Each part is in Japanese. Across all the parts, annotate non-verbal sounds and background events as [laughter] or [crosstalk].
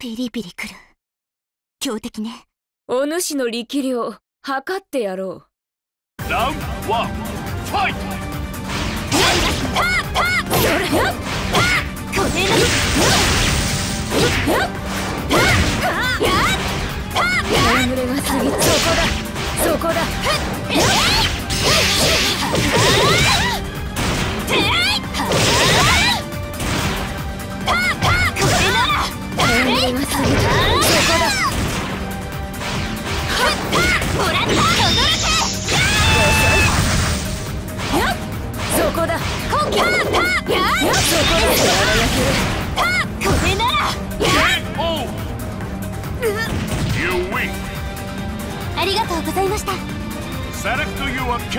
ピリピリくる。強敵ね。お主の力量測ってやろう。ラウンドワンファイトそ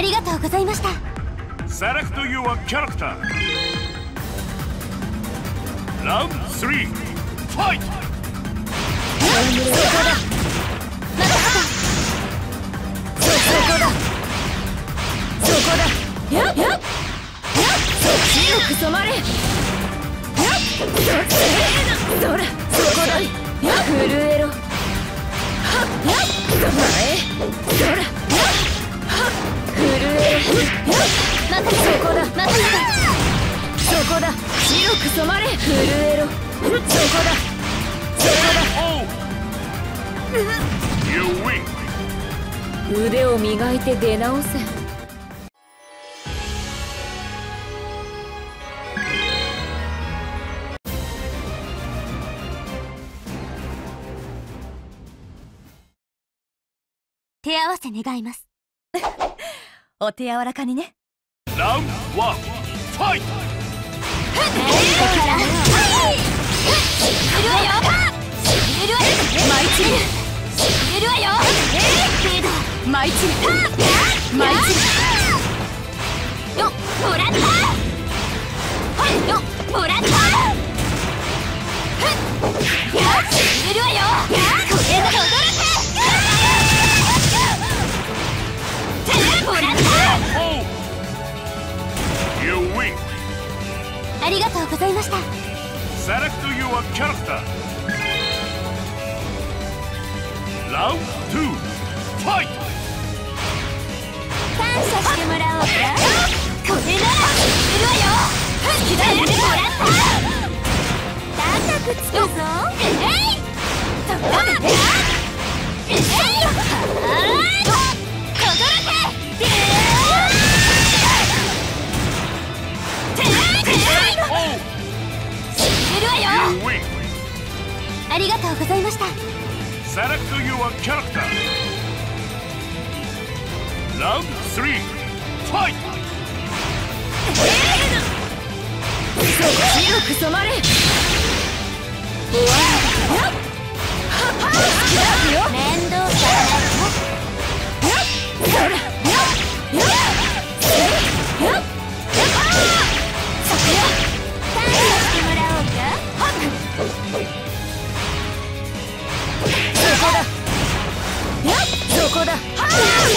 ありがとうございました。Select your character Round 3 Fight! そこだ。そこだ。やっやっやっそっちをくそまれ。やっそっちそら。そこだ。やっ。震えろ。はっ。やっ。そ前そらまたそこだ。またそこだ。白く染まれ。震えろ。そこだ。そこだ。You win 腕を磨いて出直せ。手合わせ願います。[laughs] お手柔らかにねラウンドワンファイトマイチルるわよマイチルマイチルよもらったよもらった your character. Round 2 Fight! 感謝してもらおうかこれなら。るわよ好きだよもら。った高くつくぞ。えい。そこだ。えい。はありがとうございました Select your character Round 3 Fight! 白く染まれ終わ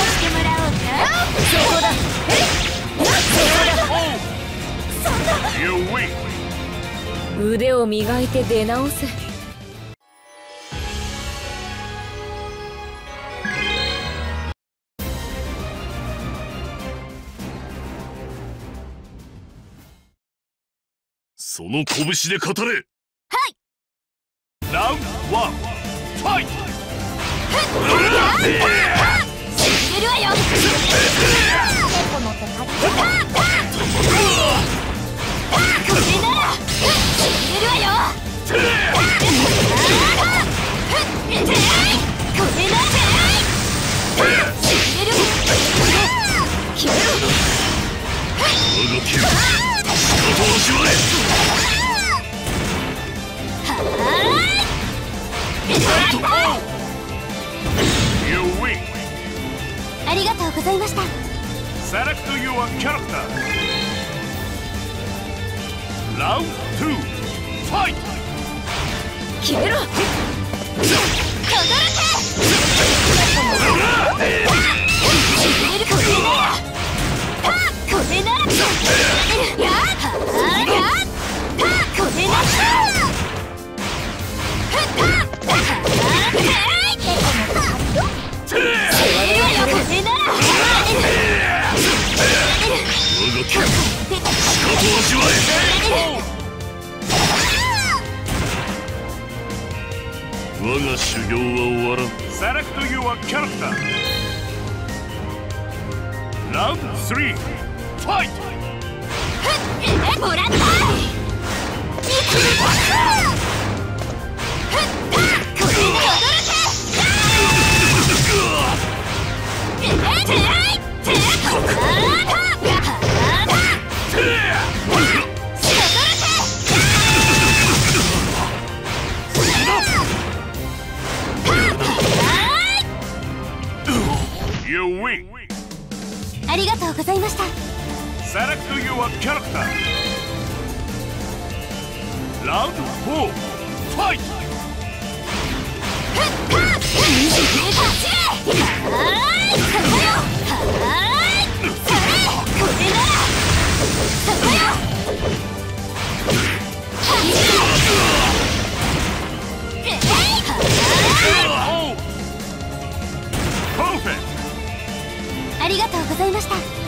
してもらおうかそこだえっそこだ You win 腕を磨いて出直せ。その拳で語れ。はい。ラウンドワンファイト。知るわよ猫の手借りてこれなら知るわよこれなら知る決めろ我が剣仕方をしまれございました。セレクトユアキャラクター。ラウるかもれないわ我が修行は終わらん。セレクトユアキャラクター。フッ [laughs] [laughs] ありがとうござい。ました。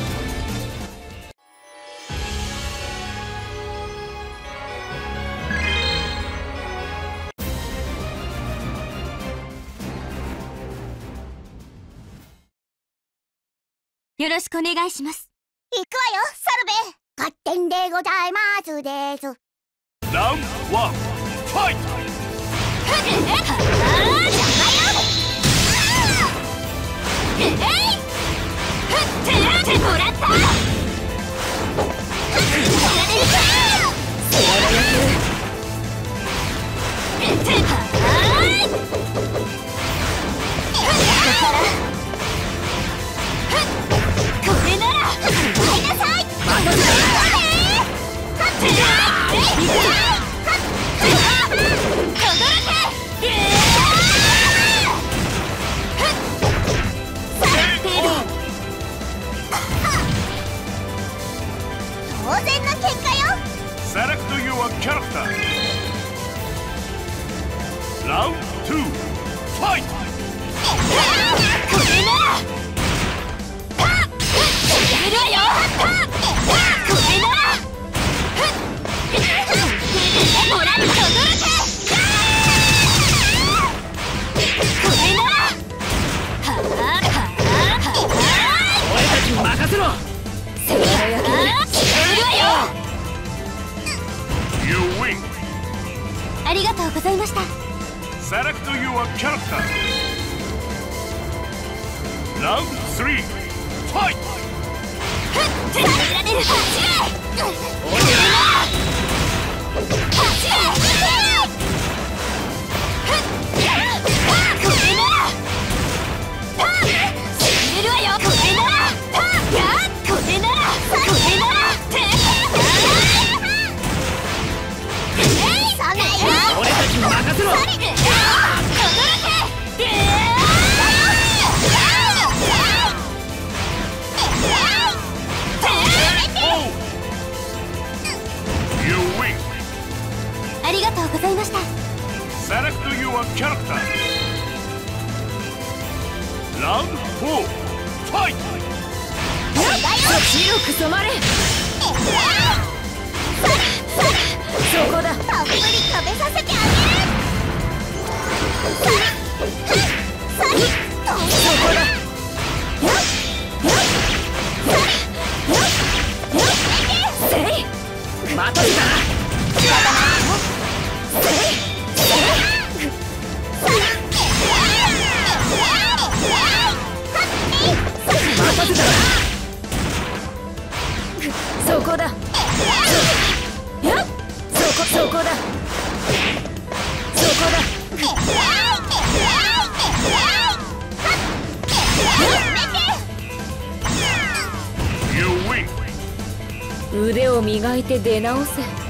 よろしくお願いします。行くわよサルベ。合点でございますです。Round 1 Fight! もらった Select your character Round 2 Fight! Select your character Round 3 Fight! Select your character Round 4 Fight! 白く染まれ。そこだ。たっぷり食べさせてあげるそこだ待たせたを磨いて出直せ。